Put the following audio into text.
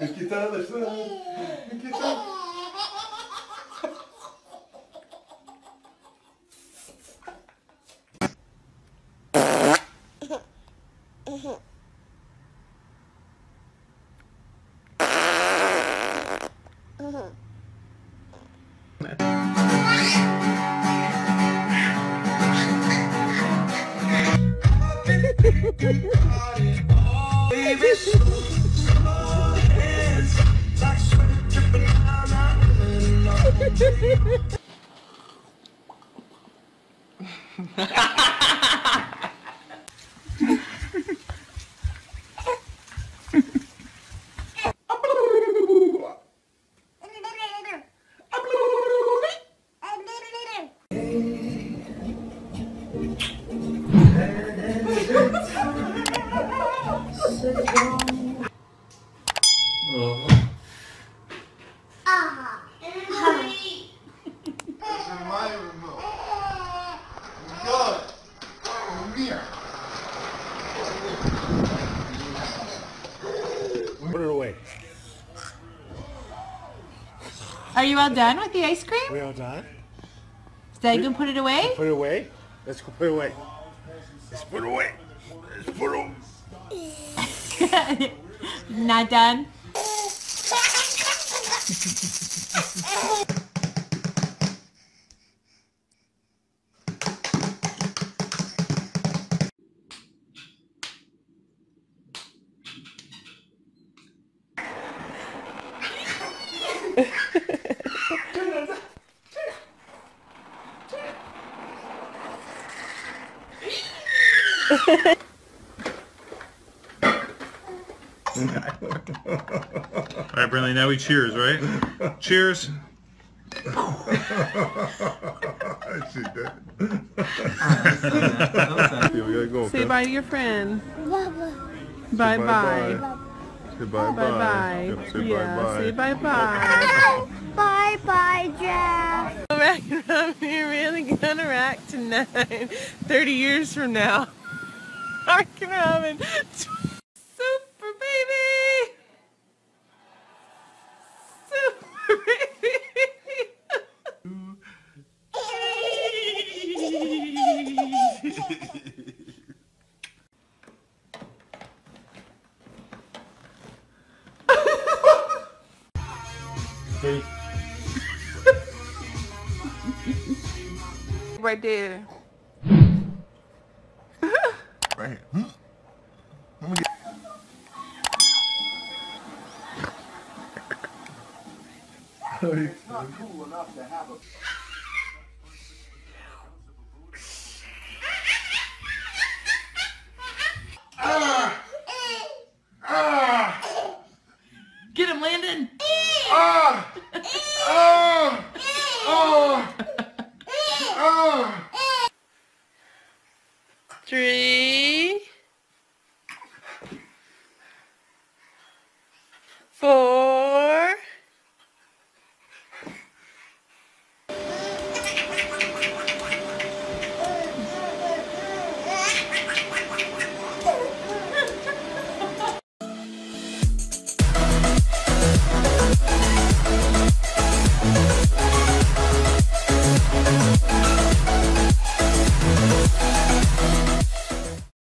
Gitar alırsın. Gitar. Listen. Nikita. my Are you all done with the ice cream? We all done? Is that gonna put it away? Put it away. Let's go put it away. Let's put it away. Let's put it away. Not done? All right, Brentley, now we cheers, right? cheers. I see that. we gotta go. Say okay? bye to your friend. Bye bye-bye. bye. Say bye Bye bye. Yep, say Yeah, bye say bye. bye bye. Bye bye, Jeff. Rack around here really gonna rack tonight. 30 years from now. Rockin' Robin. Super baby! Super baby! Right there. Right here. Hmm? Let me get. it's not cool enough to have a. ah! Ah! Get him, Landon! ah! ah! Oh! Oh! Three.